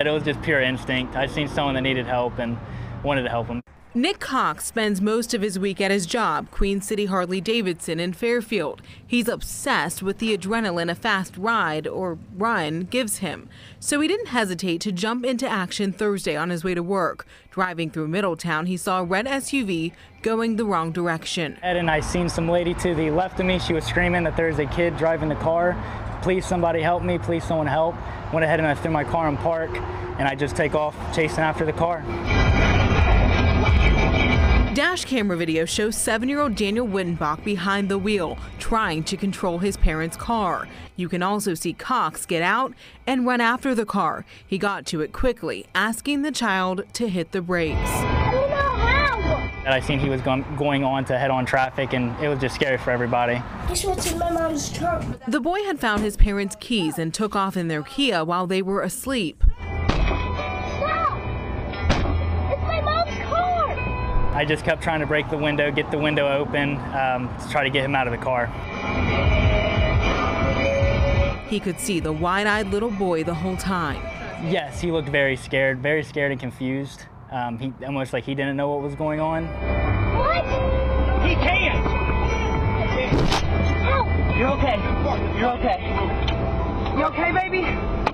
It was just pure instinct. I seen someone that needed help and wanted to help him. Nick Cox spends most of his week at his job, Queen City Harley Davidson in Fairfield. He's obsessed with the adrenaline a fast ride or run gives him. So he didn't hesitate to jump into action Thursday on his way to work. Driving through Middletown, he saw a red SUV going the wrong direction. Ed And I seen some lady to the left of me. She was screaming that there's a kid driving the car. Please, somebody help me. Please, someone help. Went ahead and I threw my car in park, and I just take off chasing after the car. Dash camera video shows seven year old Daniel Wittenbach behind the wheel, trying to control his parents' car. You can also see Cox get out and run after the car. He got to it quickly, asking the child to hit the brakes. And I seen he was going, going on to head on traffic, and it was just scary for everybody. Guess what's in my mom's trunk? The boy had found his parents' keys and took off in their Kia while they were asleep. Stop! It's my mom's car! I just kept trying to break the window, get the window open, um, to try to get him out of the car. He could see the wide eyed little boy the whole time. Yes, he looked very scared, very scared and confused. Um, he almost like he didn't know what was going on. What? He can't. Help! You're okay. You're okay. You okay, baby?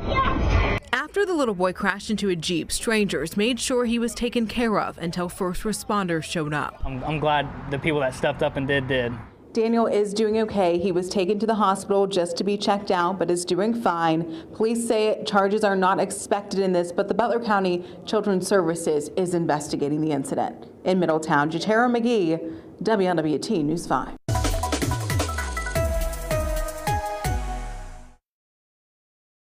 Yeah! After the little boy crashed into a Jeep, strangers made sure he was taken care of until first responders showed up. I'm, I'm glad the people that stepped up and did did. Daniel is doing okay. He was taken to the hospital just to be checked out, but is doing fine. Police say charges are not expected in this, but the Butler County Children's Services is investigating the incident. In Middletown, Jatera McGee, WLWT News 5.